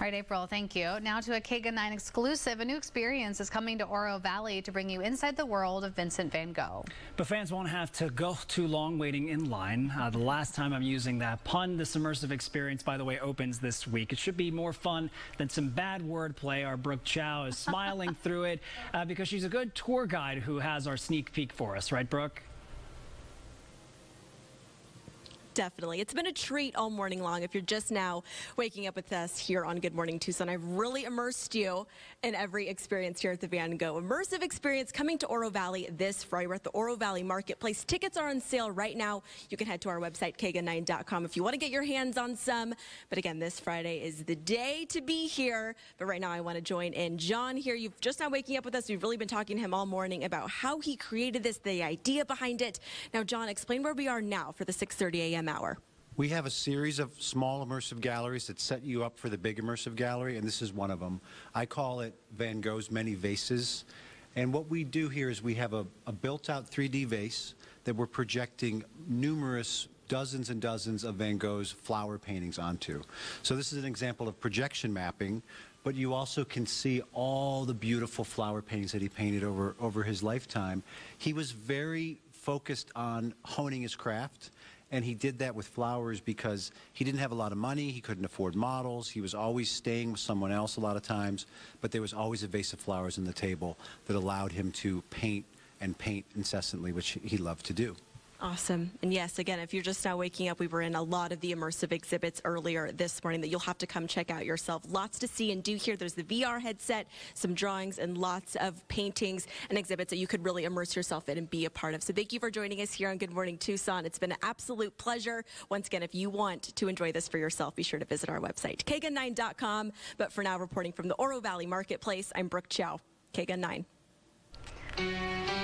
All right, April, thank you. Now to a KGUN 9 exclusive. A new experience is coming to Oro Valley to bring you inside the world of Vincent van Gogh. But fans won't have to go too long waiting in line. Uh, the last time I'm using that pun, this immersive experience, by the way, opens this week. It should be more fun than some bad wordplay. Our Brooke Chow is smiling through it uh, because she's a good tour guide who has our sneak peek for us, right, Brooke? Definitely. It's been a treat all morning long. If you're just now waking up with us here on Good Morning Tucson, I've really immersed you in every experience here at the Van Gogh. Immersive experience coming to Oro Valley this Friday. We're at the Oro Valley Marketplace. Tickets are on sale right now. You can head to our website, kgun9.com, if you want to get your hands on some. But again, this Friday is the day to be here. But right now, I want to join in. John here, you've just now waking up with us. We've really been talking to him all morning about how he created this, the idea behind it. Now, John, explain where we are now for the 6.30 a.m hour. We have a series of small immersive galleries that set you up for the big immersive gallery, and this is one of them. I call it Van Gogh's Many Vases. And what we do here is we have a, a built-out 3D vase that we're projecting numerous dozens and dozens of Van Gogh's flower paintings onto. So this is an example of projection mapping, but you also can see all the beautiful flower paintings that he painted over, over his lifetime. He was very focused on honing his craft and he did that with flowers because he didn't have a lot of money. He couldn't afford models. He was always staying with someone else a lot of times. But there was always a vase of flowers on the table that allowed him to paint and paint incessantly, which he loved to do. Awesome. And yes, again, if you're just now waking up, we were in a lot of the immersive exhibits earlier this morning that you'll have to come check out yourself. Lots to see and do here. There's the VR headset, some drawings, and lots of paintings and exhibits that you could really immerse yourself in and be a part of. So thank you for joining us here on Good Morning Tucson. It's been an absolute pleasure. Once again, if you want to enjoy this for yourself, be sure to visit our website, kgun9.com. But for now, reporting from the Oro Valley Marketplace, I'm Brooke Chow, KGUN 9.